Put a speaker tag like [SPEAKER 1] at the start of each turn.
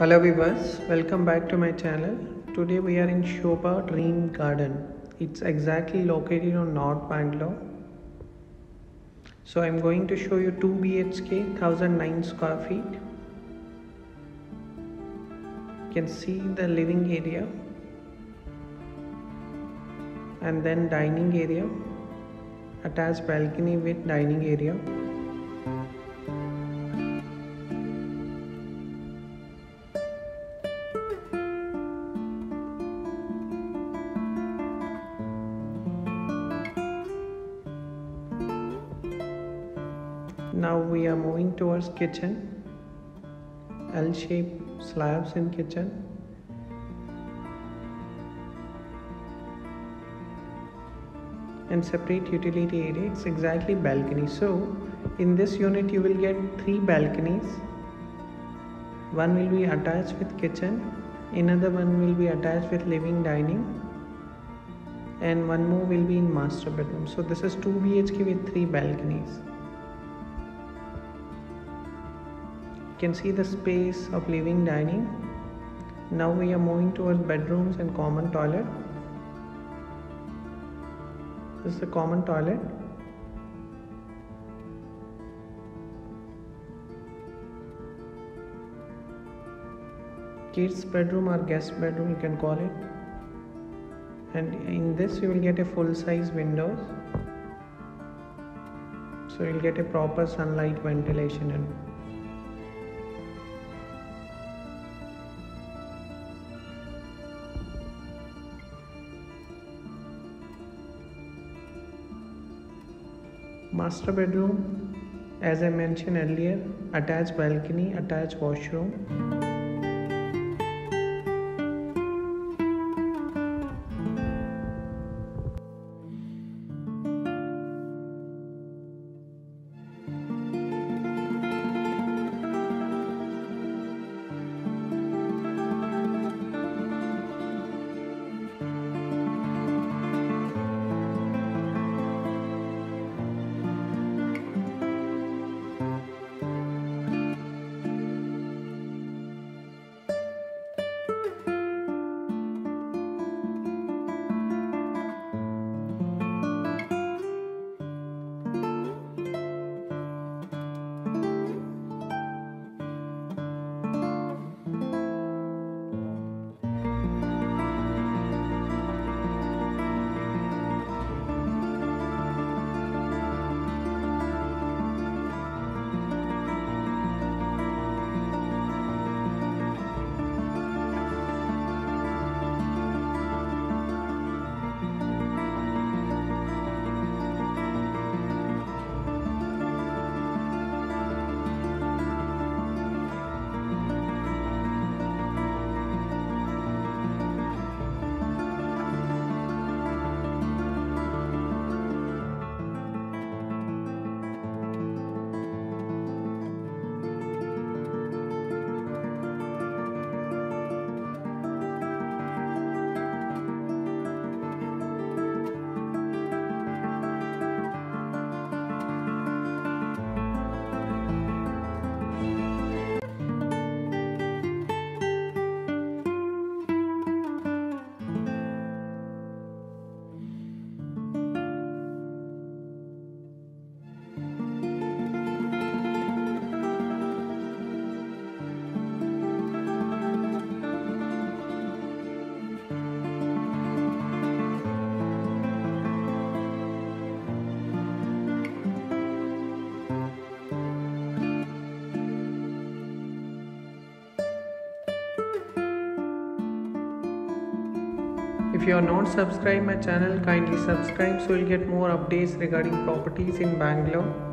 [SPEAKER 1] Hello viewers, welcome back to my channel. Today we are in Sobha Dream Garden. It's exactly located on North Bangalore. So I'm going to show you 2 BHK, 1009 square feet. You can see the living area and then dining area, attached balcony with dining area. Now we are moving towards kitchen. L-shaped slabs in kitchen. And separate utility area. It's exactly balcony. So in this unit you will get three balconies. One will be attached with kitchen. Another one will be attached with living dining. And one more will be in master bedroom. So this is 2 BHK with three balconies. Can see the space of living dining. Now we are moving towards bedrooms and common toilet. This is the common toilet. Kids bedroom or guest bedroom you can call it. And in this you will get a full size windows. So you'll get a proper sunlight ventilation and master bedroom as I mention earlier attach balcony attach washroom If you are not subscribed my channel, kindly subscribe so you'll get more updates regarding properties in Bangalore.